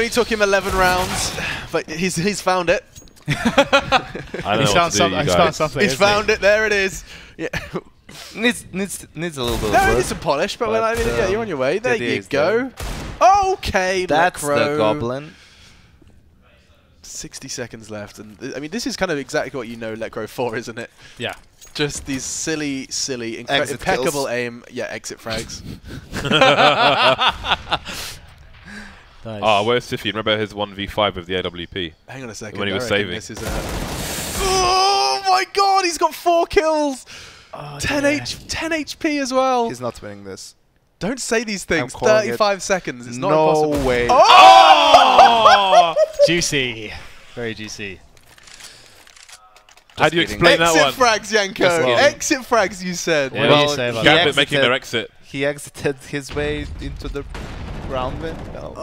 only took him 11 rounds, but he's he's found it. I don't He's know what found, to do, some, you he's found something. He's isn't he? found it. There it is. Yeah. Needs needs needs a little bit of There work. is some polish, but, well, I But, mean, yeah, um, you're on your way. There you is go. Okay, That's Necro. the goblin. 60 seconds left, and th- I mean, this is kind of exactly what you know LEKr0 for, isn't it? Yeah. Just these silly, silly, incre- impeccable kills. aim. Yeah, exit frags. Nice. Oh, where's Siffy? Remember his 1v5 with the AWP? Hang on a second. When he was saving. This is a... Oh my god, he's got four kills! Oh, 10. H 10 HP as well. He's not winning this. Don't say these things. calling it. 35 seconds. It's not no impossible. way. Oh! Ah! Juicy. Very juicy. How do you kidding. explain that Exit one? frags, Yanko. Just kidding. Exit frags, you said. What Well, do you say about he that? Gambit making their exited- exit. He exited his way into the ground win. No.